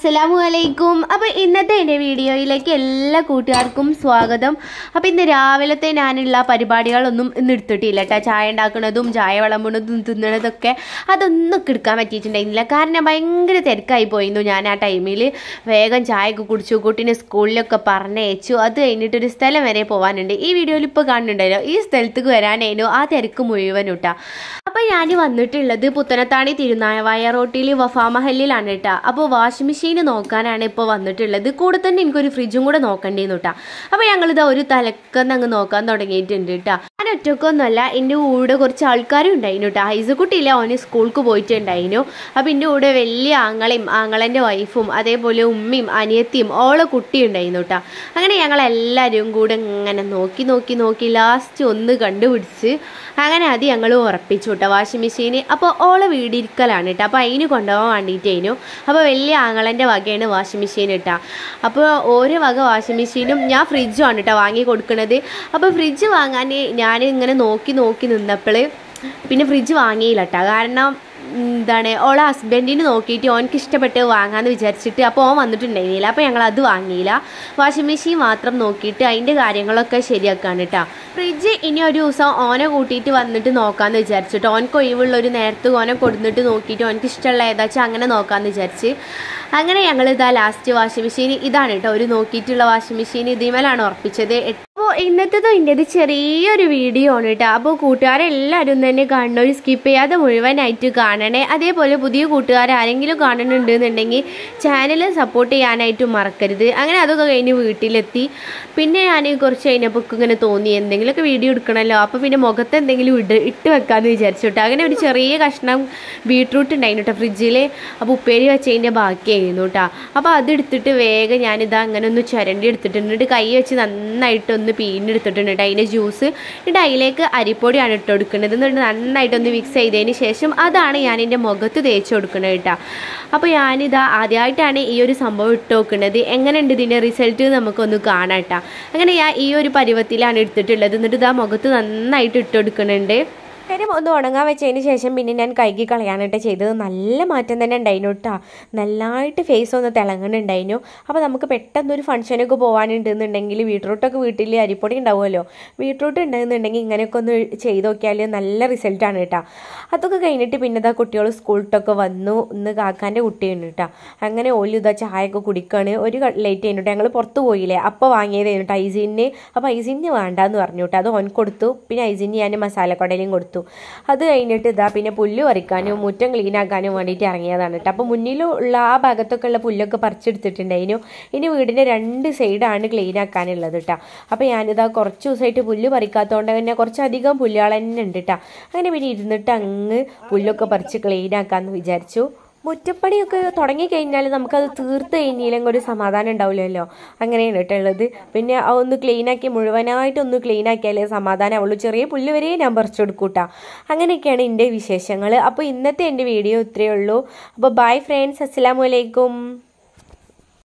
അസ്സലാമു അലൈക്കും അപ്പോൾ ഇന്നത്തെ എന്റെ വീഡിയോയിലേക്ക് എല്ലാ കൂട്ടുകാർക്കും സ്വാഗതം. അപ്പോൾ ഇന്ന് രാവിലത്തെ ഞാനുള്ള പരിപാടികളൊന്നും ഇന്ന് എടുത്തിട്ടില്ല കേട്ടോ ചായ ഉണ്ടാക്കുന്നതും ചായ വിളമ്പുന്നതും തിന്നണതൊക്കെ അതൊന്നും എടുക്കാൻ പറ്റിയിട്ടുണ്ടായിരുന്നില്ല. കാരണം ഭയങ്കര തിരക്കായി പോയിരുന്നു ഞാൻ ആ ടൈമിൽ വേഗം ചായയൊക്കെ കുടിച്ചു കുട്ടീനെ സ്കൂളിലൊക്കെ പറഞ്ഞയച്ചു. അത് കഴിഞ്ഞിട്ടൊരു സ്ഥലം വരെ പോകാനുണ്ട് ഈ വീഡിയോയിൽ ഇപ്പോൾ കാണുന്നുണ്ടല്ലോ. ഈ സ്ഥലത്തേക്ക് വരാനായിരുന്നു ആ തിരക്ക് മുഴുവനും കേട്ടോ അപ്പോൾ ഞാൻ വന്നിട്ടുള്ളത് പുത്തനത്താണി തിരുനാവായ റോട്ടിൽ വഫാ മഹലിലാണ് കേട്ടോ അപ്പോൾ വാഷിംഗ് മെഷീൻ നോക്കാനാണ് ഇപ്പോൾ വന്നിട്ടുള്ളത്. കൂടെ തന്നെ എനിക്കൊരു ഫ്രിഡ്ജും കൂടെ നോക്കേണ്ടിയിരുന്നു കേട്ടോ അപ്പോൾ ഞങ്ങളിതാ ഒരു തലക്കന്ന് അങ്ങ് നോക്കാൻ തുടങ്ങിയിട്ടുണ്ട് കേട്ടോ ഞാൻ ഒറ്റക്കൊന്നുമല്ല എന്റെ കൂടെ കുറച്ച് ആൾക്കാരും ഉണ്ടായിരുന്നു കേട്ടോ. ഹൈസക്കുട്ടിയില്ല ഓന് സ്കൂൾക്ക് പോയിട്ടുണ്ടായിരുന്നു. അപ്പോൾ എന്റെ കൂടെ വലിയ ആങ്ങളെയും ആങ്ങളന്റെ വൈഫും അതേപോലെ ഉമ്മയും അനിയത്തിയും ഓളെ കുട്ടി ഉണ്ടായിരുന്നു കേട്ടോ. അങ്ങനെ ഞങ്ങളെല്ലാവരും കൂടെ ഇങ്ങനെ നോക്കി നോക്കി നോക്കി ലാസ്റ്റ് ഒന്ന് കണ്ടുപിടിച്ച് അങ്ങനെ അത് ഞങ്ങൾ ഉറപ്പിച്ചു കേട്ടോ വാഷിംഗ് മെഷീന് അപ്പോൾ ഓളെ വീടിരിക്കലാണ് കേട്ടോ. അപ്പോൾ അതിന് കൊണ്ടുപോകാൻ വേണ്ടിയിട്ടേനു അപ്പോൾ വലിയ ആങ്ങളന്റെ വകയാണ് വാഷിംഗ് മെഷീൻ കേട്ടോ. അപ്പോൾ ഓരോ വക വാഷിംഗ് മെഷീനും ഞാൻ ഫ്രിഡ്ജുമാണ് കേട്ടോ വാങ്ങി കൊടുക്കുന്നത് അപ്പോൾ ഫ്രിഡ്ജ് വാങ്ങാൻ ഞാൻ ഇങ്ങനെ നോക്കി നോക്കി നിന്നപ്പോൾ പിന്നെ ഫ്രിഡ്ജ് വാങ്ങിയില്ല കേട്ടോ കാരണം എന്താണ് ഓളെ ഹസ്ബൻഡിന് നോക്കിയിട്ട് ഓനക്ക് ഇഷ്ടപ്പെട്ട് വാങ്ങാമെന്ന് വിചാരിച്ചിട്ട് അപ്പോൾ ഓൻ വന്നിട്ടുണ്ടായിരുന്നില്ല. അപ്പോൾ ഞങ്ങൾ അത് വാങ്ങിയില്ല. വാഷിംഗ് മെഷീൻ മാത്രം നോക്കിയിട്ട് അതിന്റെ കാര്യങ്ങളൊക്കെ ശരിയാക്കാണ് കേട്ടോ ഫ്രിഡ്ജ് ഇനി ഒരു ദിവസം ഓനെ കൂട്ടിയിട്ട് വന്നിട്ട് നോക്കാമെന്ന് വിചാരിച്ചിട്ട് ഓനക്ക് ഒഴിവുള്ള ഒരു നേരത്ത് ഓനെ കൊടുത്തിട്ട് നോക്കിയിട്ട് ഓനക്ക് ഇഷ്ടമുള്ള ഏതാച്ചാൽ അങ്ങനെ നോക്കാമെന്ന് വിചാരിച്ച്. അങ്ങനെ ഞങ്ങൾ ഇതാ ലാസ്റ്റ് വാഷിംഗ് മെഷീൻ ഇതാണ് കേട്ടോ ഒരു നോക്കിയിട്ടുള്ള വാഷിംഗ് മെഷീൻ ഇതിമേലാണ് ഉറപ്പിച്ചത്. ഇന്നത്തേത് ഇന്റെത് ചെറിയൊരു വീഡിയോ ആണ് കേട്ടോ. അപ്പോൾ കൂട്ടുകാരെല്ലാവരും തന്നെ കാണുന്നവർ സ്കിപ്പ് ചെയ്യാതെ മുഴുവനായിട്ട് കാണണേ. അതേപോലെ പുതിയ കൂട്ടുകാരാരെങ്കിലും കാണുന്നുണ്ട് എന്നുണ്ടെങ്കിൽ ചാനൽ സപ്പോർട്ട് ചെയ്യാനായിട്ട് മറക്കരുത്. അങ്ങനെ അതൊക്കെ കഴിഞ്ഞ് വീട്ടിലെത്തി. പിന്നെ ഞാൻ കുറച്ച് കഴിഞ്ഞപ്പോൾ ഇങ്ങനെ തോന്നി എന്തെങ്കിലുമൊക്കെ വീഡിയോ എടുക്കണമല്ലോ അപ്പോൾ പിന്നെ മുഖത്ത് എന്തെങ്കിലും ഇട്ട് ഇട്ട് വെക്കാമെന്ന് വിചാരിച്ചു കേട്ടോ. അങ്ങനെ ഒരു ചെറിയ കഷ്ണം ബീട്രൂട്ട് ഉണ്ടായിരുന്നു കേട്ടോ ഫ്രിഡ്ജിൽ അപ്പോൾ ഉപ്പേരി വെച്ചതിന്റെ ബാക്കിയായിരുന്നു കേട്ടോ. അപ്പോൾ അതെടുത്തിട്ട് വേഗം ഞാനിതാ അങ്ങനെ ഒന്ന് ചുരണ്ടി എടുത്തിട്ടുണ്ട്. കൈ വെച്ച് നന്നായിട്ടൊന്ന് പീഞ്ഞെടുത്തിട്ടുണ്ട് കേട്ടോ അതിന്റെ ജ്യൂസ് എന്നിട്ട് അതിലേക്ക് അരിപ്പൊടിയാണ് ഇട്ട് കൊടുക്കുന്നത് എന്നിട്ട് നന്നായിട്ടൊന്ന് മിക്സ് ചെയ്തതിന് ശേഷം അതാണ് ഞാൻ എന്റെ മുഖത്ത് തേച്ച് കൊടുക്കുന്നത് കേട്ടോ. അപ്പോൾ ഞാനിതാ ആദ്യമായിട്ടാണ് ഈ ഒരു സംഭവം ഇട്ട് നോക്കുന്നത് എങ്ങനെയുണ്ട് ഇതിന്റെ റിസൾട്ട് നമുക്കൊന്ന് കാണാം കേട്ടോ. അങ്ങനെ ഞാൻ ഈ ഒരു പരുവത്തിലാണ് എടുത്തിട്ടുള്ളത്. എന്നിട്ട് ഇതാ മുഖത്ത് നന്നായിട്ട് ഇട്ട് കൊടുക്കുന്നുണ്ട് കാര്യം ഒന്ന് ഉണങ്ങാൻ വെച്ചതിന് ശേഷം പിന്നെ ഞാൻ കൈകി കളയാനായിട്ട് ചെയ്തത്. നല്ല മാറ്റം തന്നെ ഉണ്ടായിരുന്നു കേട്ടോ നല്ലതായിട്ട് ഫേസ് ഒന്ന് തിളങ്ങുന്നുണ്ടായിരുന്നു. അപ്പോൾ നമുക്ക് പെട്ടെന്ന് ഒരു ഫംഗ്ഷനൊക്കെ പോകാനുണ്ടെന്നുണ്ടെങ്കിൽ ബീട്രൂട്ടൊക്കെ വീട്ടിൽ അരിപ്പൊടി ഉണ്ടാവുമല്ലോ. ബീട്രൂട്ട് ഉണ്ടെന്നുണ്ടെങ്കിൽ ഇങ്ങനെയൊക്കെ ഒന്ന് ചെയ്ത് നോക്കിയാൽ നല്ല റിസൾട്ടാണ് കേട്ടോ അതൊക്കെ കഴിഞ്ഞിട്ട് പിന്നെ ഇതാ കുട്ടികൾ സ്കൂളിട്ടൊക്കെ വന്നു. ഇന്ന് കാക്കാന്റെ കുട്ടിയുണ്ട് കേട്ടോ അങ്ങനെ ഓൽ ഇതാ ചായയൊക്കെ കുടിക്കുകയാണ് ഒരു ലേറ്റ് കഴിഞ്ഞിട്ട് ഞങ്ങൾ പുറത്ത് പോയില്ലേ. അപ്പോൾ വാങ്ങിയതായിരുന്നു കേട്ടോ ഐസിന്. അപ്പോൾ ഐസിന് വേണ്ടാന്ന് പറഞ്ഞു കേട്ടോ അത് ഓൻ കൊടുത്തു. പിന്നെ ഐസിന് ഞാൻ മസാലക്കൊടയിലും കൊടുത്തു. അത് കഴിഞ്ഞിട്ട് ഇതാ പിന്നെ പുല്ല് പറിക്കാനും മുറ്റം ക്ലീൻ ആക്കാനും വേണ്ടിയിട്ട് ഇറങ്ങിയതാണ് കേട്ടോ. അപ്പോൾ മുന്നിലുള്ള ആ ഭാഗത്തൊക്കെ ഉള്ള പുല്ലൊക്കെ പറിച്ചെടുത്തിട്ടുണ്ടായിരുന്നു ഇനി വീടിന്റെ രണ്ട് സൈഡാണ് ക്ലീൻ ആക്കാനുള്ളത് കേട്ടോ. അപ്പോൾ ഞാനിതാ കുറച്ച് ദിവസമായിട്ട് പുല്ല് പറിക്കാത്തതുകൊണ്ട് തന്നെ കുറച്ചധികം പുല്ലുകൾ തന്നെ ഉണ്ട് കേട്ടോ. അങ്ങനെ പിന്നെ ഇരുന്നിട്ട് അങ്ങ് പുല്ലൊക്കെ പറിച്ച് ക്ലീൻ ആക്കാമെന്ന് വിചാരിച്ചു. മുറ്റപ്പണിയൊക്കെ തുടങ്ങിക്കഴിഞ്ഞാൽ നമുക്കത് തീർത്ത് കഴിഞ്ഞില്ലെങ്കിൽ ഒരു സമാധാനം ഉണ്ടാവില്ലല്ലോ. അങ്ങനെയാണ് കേട്ടോ ഉള്ളത്. പിന്നെ ഒന്ന് ക്ലീനാക്കി മുഴുവനായിട്ടൊന്ന് ക്ലീനാക്കിയാലേ സമാധാനം ആവുള്ളൂ. ചെറിയ പുല്ല് വരെ ഞാൻ പറിച്ചു കൊടുക്കൂട്ടാ. അങ്ങനെയൊക്കെയാണ് എന്റെ വിശേഷങ്ങൾ അപ്പോൾ ഇന്നത്തെ എന്റെ വീഡിയോ ഇത്രയേ ഉള്ളൂ. അപ്പോൾ ബൈ ഫ്രണ്ട്സ് അസ്സാം വലൈക്കും